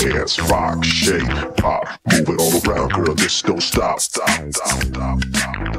dance, rock, shake, pop, move it all around, girl. This don't stop, stop, stop, stop, stop,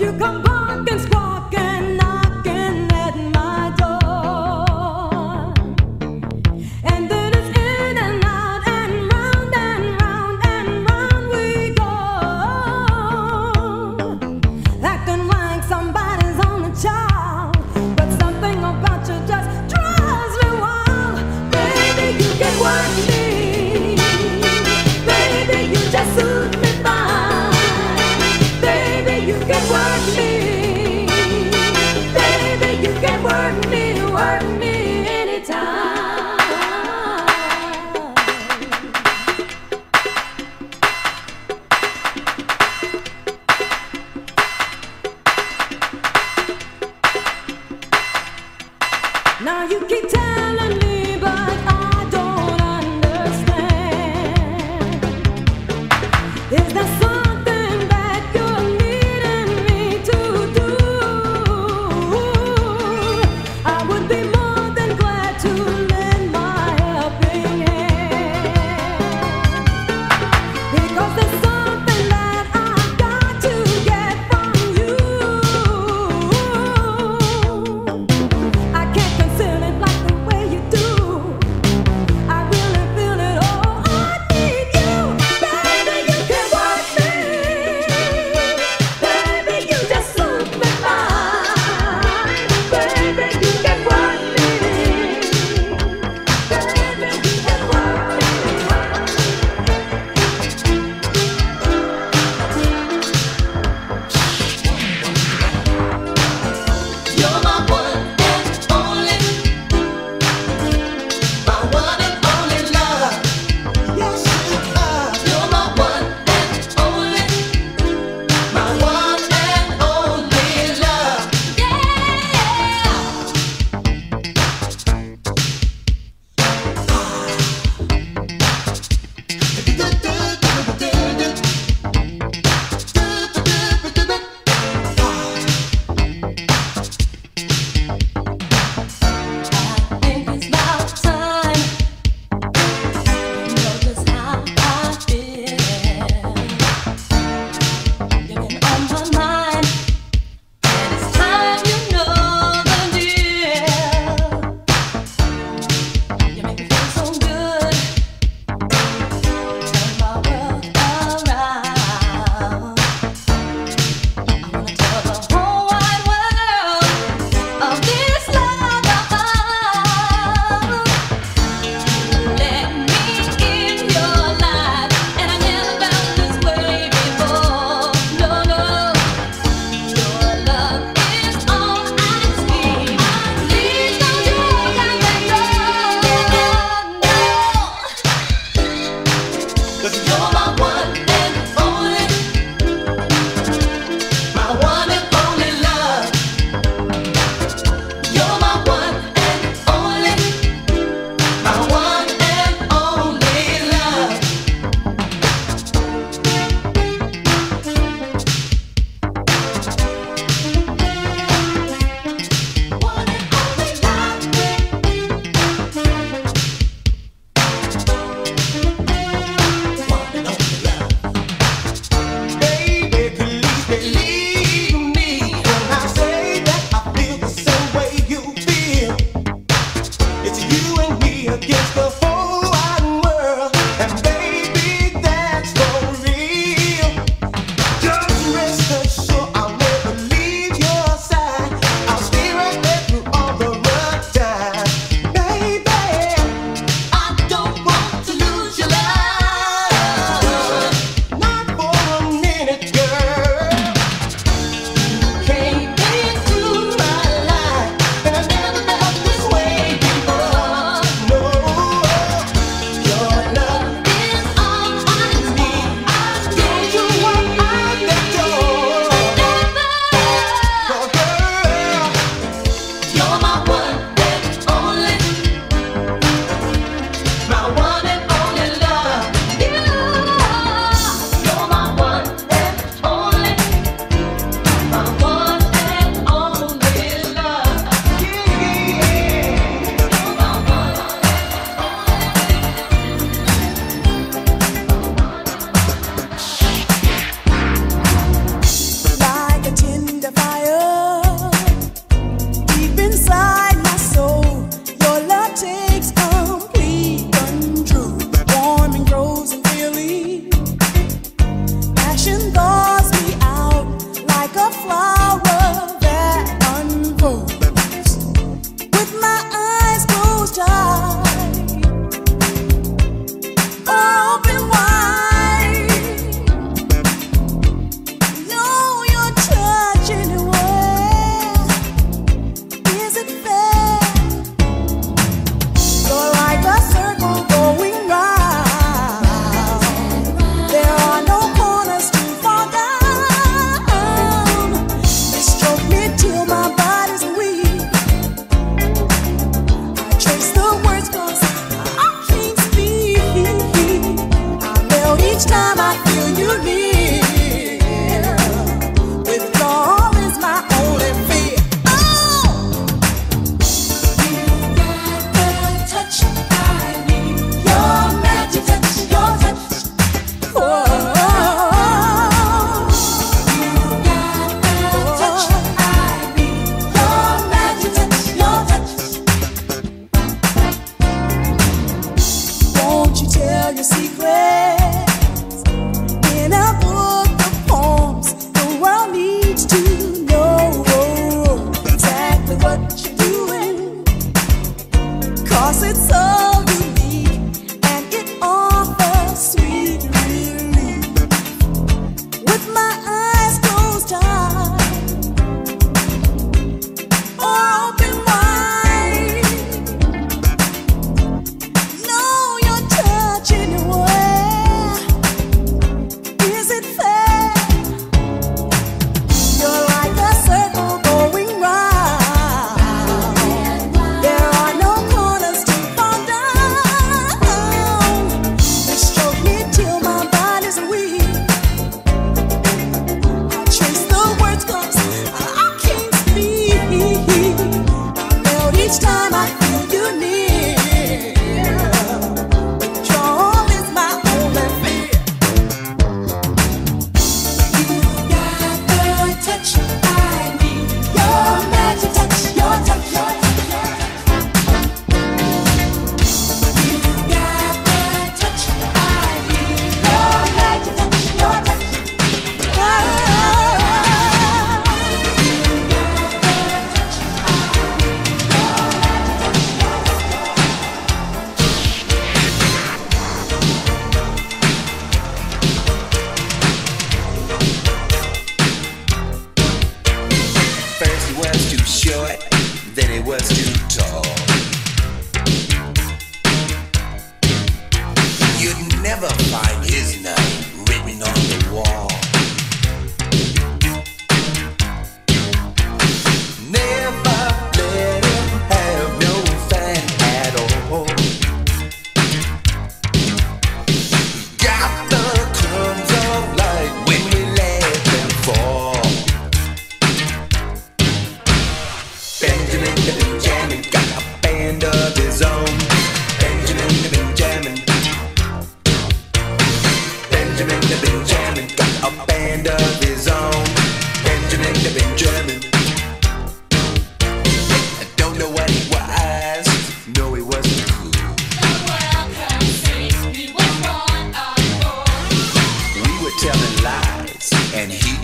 you go? Now you keep telling me, but I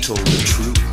told the truth.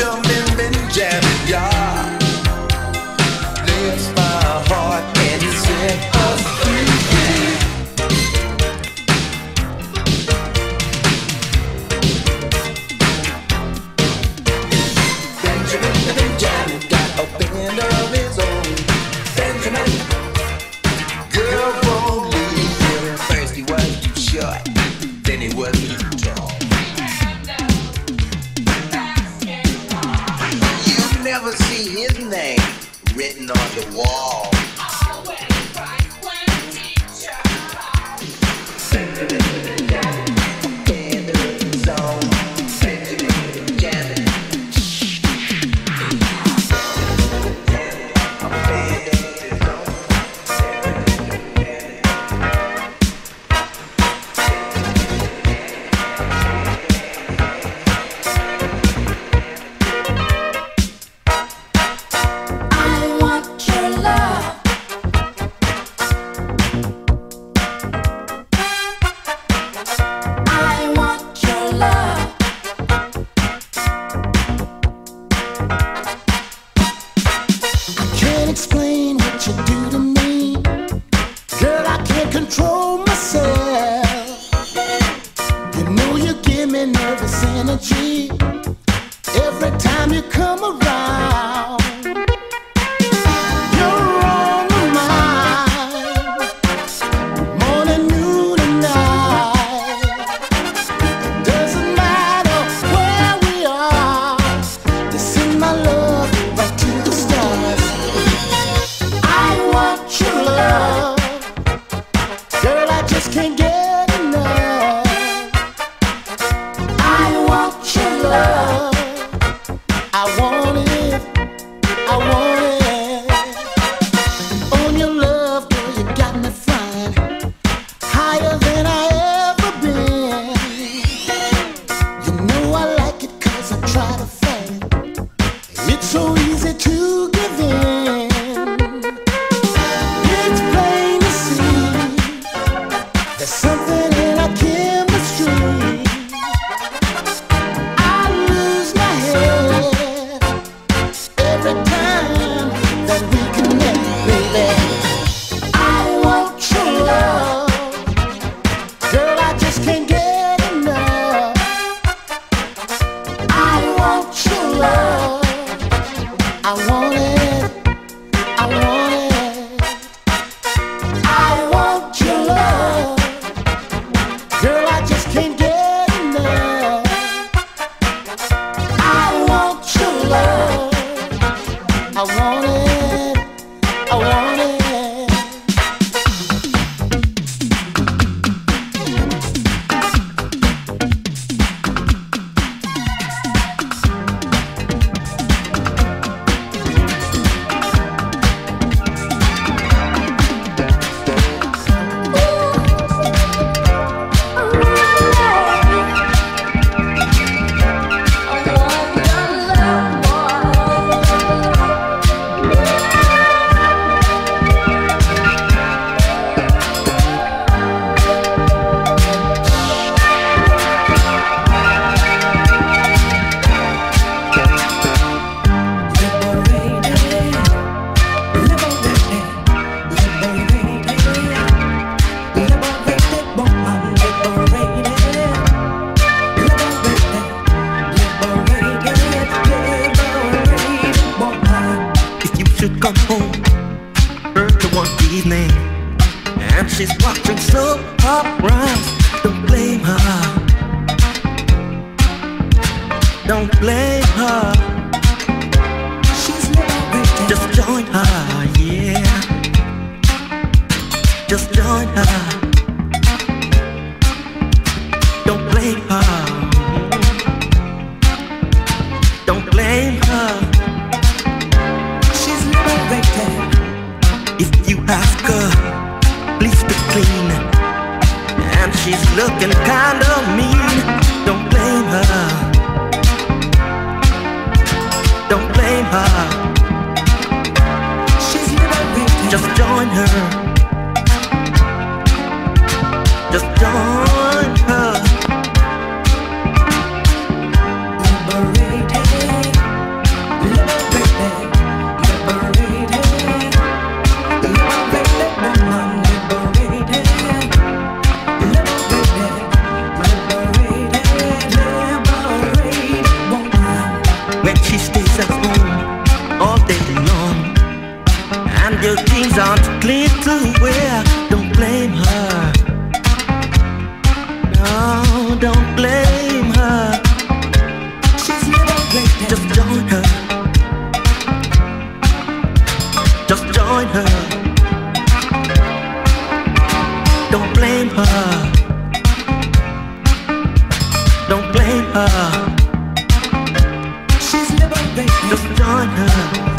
Love. something come home Early one evening And she's watching so around. Don't blame her. Don't blame her. She's living Just join her, yeah. Just join her. Just join her. Just join. blame her. Don't blame her. She's liberty. Don't join her.